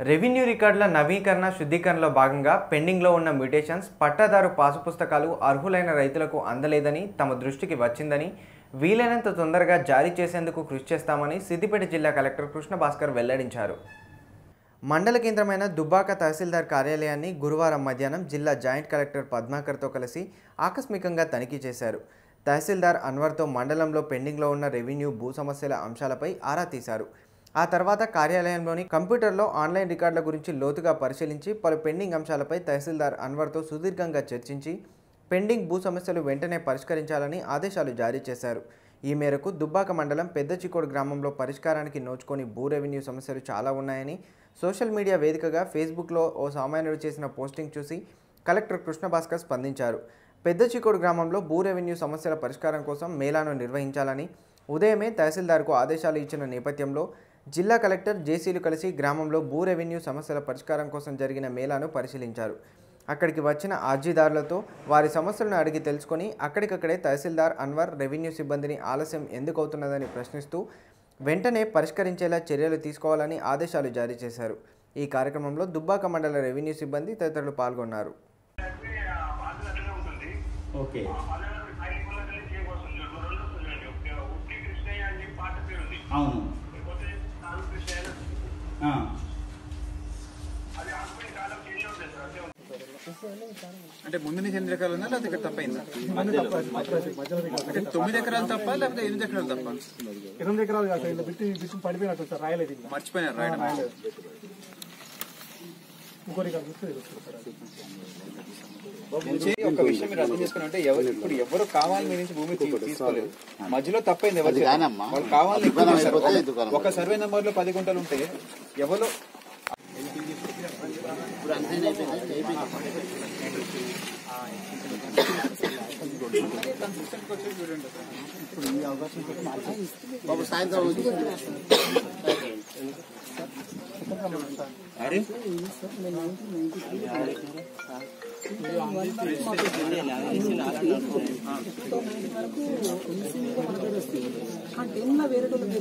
Revenue రికార్డుల నవీకరణ శుద్ధీకరణలో భాగంగా పెండింగ్లో ఉన్న మ్యూటేషన్స్ పట్టాదారు పాసు పుస్తకాలు అర్హులైన రైతులకు అందలేదని తమ దృష్టికి వచ్చిందని వీలైనంత తొందరగా జారీ చేసేందుకు కృషి చేస్తామని సిద్దిపేట జిల్లా కలెక్టర్ కృష్ణ భాస్కర్ వెల్లడించారు. మండల కేంద్రమైన దుబ్బాక తహసీల్దార్ కార్యాలయాన్ని గురువారం మధ్యాహ్నం జిల్లా జాయింట్ కలెక్టర్ పద్మాకర్తో కలిసి ఆకస్మికంగా తనిఖీ చేశారు. తహసీల్దార్ అన్వర్తో మండలంలో పెండింగ్లో ఉన్న రెవెన్యూ భూ సమస్యల అంశాలపై ఆరా తీశారు. ఆ తర్వాత కార్యాలయంలోని కంప్యూటర్లో ఆన్లైన్ రికార్డుల గురించి లోతుగా పరిశీలించి పలు పెండింగ్ అంశాలపై తహసీల్దార్ అన్వర్తో సుదీర్ఘంగా చర్చించి పెండింగ్ భూ సమస్యలు వెంటనే పరిష్కరించాలని ఆదేశాలు జారీ చేశారు. ఈ మేరకు దుబ్బాక మండలం పెద్ద చికోడు గ్రామంలో పరిష్కారానికి నోచుకొని భూ రెవెన్యూ సమస్యలు చాలా ఉన్నాయని సోషల్ మీడియా వేదికగా ఫేస్బుక్లో ఓ సామాన్యుడు చేసిన పోస్టింగ్ చూసి కలెక్టర్ కృష్ణ భాస్కర్ స్పందించారు. పెద్ద చికోడు గ్రామంలో భూ రెవెన్యూ సమస్యల పరిష్కారం కోసం మేళాను నిర్వహించాలని ఉదయమే తహసీల్దార్కు ఆదేశాలు ఇచ్చిన నేపథ్యంలో జిల్లా కలెక్టర్ జేసీలు కలిసి గ్రామంలో భూ రెవెన్యూ సమస్యల పరిష్కారం కోసం జరిగిన మేళాను పరిశీలించారు. అక్కడికి వచ్చిన అర్జీదారులతో వారి సమస్యలను అడిగి తెలుసుకొని అక్కడికక్కడే తహసీల్దార్ అన్వర్ రెవెన్యూ సిబ్బందిని ఆలస్యం ఎందుకు అవుతున్నదని ప్రశ్నిస్తూ వెంటనే పరిష్కరించేలా చర్యలు తీసుకోవాలని ఆదేశాలు జారీ చేశారు. ఈ కార్యక్రమంలో దుబ్బాక మండల రెవెన్యూ సిబ్బంది తదితరులు పాల్గొన్నారు. ఓకే. అవును. అంటే ముందు నుంచి ఎనిమిది ఎకరాలు ఉందా లేకపోతే ఇక్కడ తప్పైందా? అంటే తొమ్మిది ఎకరాలు తప్ప లేకపోతే ఎనిమిది ఎకరాలు తప్ప ఎనిమిది ఎకరాలు కాదు బిట్టి బిట్టి పడిపోయినట్టు సార్ రాయలేదు మర్చిపోయినారు రాయడం ఇక్కడ చూస్తే తెలుస్తుంది సార్ అది. ఒక విషయం మీరు అర్థం ఎవరు ఇప్పుడు ఎవరు కావాలి మీ నుంచి భూమి తీసుకోలేదు మధ్యలో తప్పైంది ఎవరు? వాళ్ళు కావాలని. ఒక- ఒక సర్వే నెంబర్లో పది గుంటలు ఉంటే ఎవరు బాబు సాయంత్రం అరే ఆ టెన్లో వేరే వాళ్ళకి